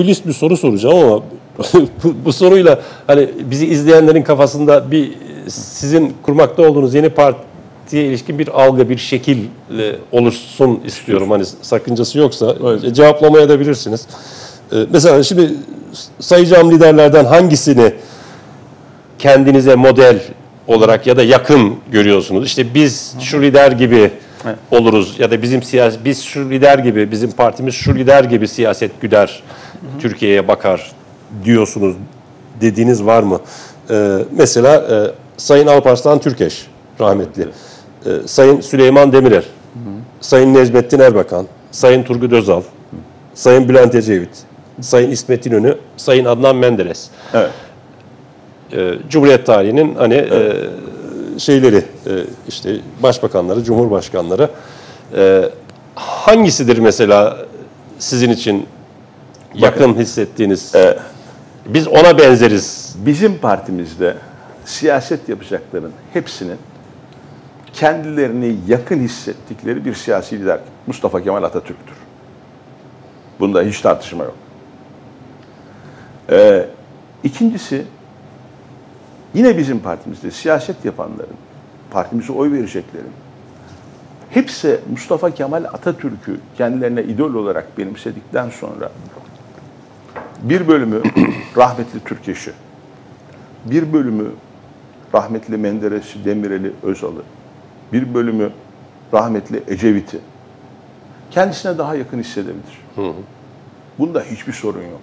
popülist bir soru soracağım ama bu, bu soruyla hani bizi izleyenlerin kafasında bir sizin kurmakta olduğunuz yeni partiye ilişkin bir algı, bir şekil e, oluşsun istiyorum. Hani sakıncası yoksa e, cevaplamaya da bilirsiniz. E, mesela şimdi sayacağım liderlerden hangisini kendinize model olarak ya da yakın görüyorsunuz? İşte biz şu lider gibi oluruz ya da bizim siyasi biz şu lider gibi bizim partimiz şu lider gibi siyaset güder Türkiye'ye bakar diyorsunuz dediğiniz var mı? Ee, mesela e, Sayın Alparslan Türkeş rahmetli. Ee, Sayın Süleyman Demirel, Sayın Necmettin Erbakan, Sayın Turgut Özal, Sayın Bülent Ecevit, Sayın İsmet İnönü, Sayın Adnan Menderes. Evet. Ee, Cumhuriyet tarihinin hani e, şeyleri e, işte başbakanları, cumhurbaşkanları e, hangisidir mesela sizin için yakın hissettiğiniz? Biz ona benzeriz. Bizim partimizde siyaset yapacakların hepsinin kendilerini yakın hissettikleri bir siyasi lider Mustafa Kemal Atatürk'tür. Bunda hiç tartışma yok. Ee, ikincisi yine bizim partimizde siyaset yapanların, partimize oy vereceklerin hepsi Mustafa Kemal Atatürk'ü kendilerine idol olarak benimsedikten sonra bir bölümü rahmetli Türkeş'i, bir bölümü rahmetli Menderes'i, Demirel'i, Özal'ı, bir bölümü rahmetli Ecevit'i kendisine daha yakın hissedebilir. Bunda hiçbir sorun yok.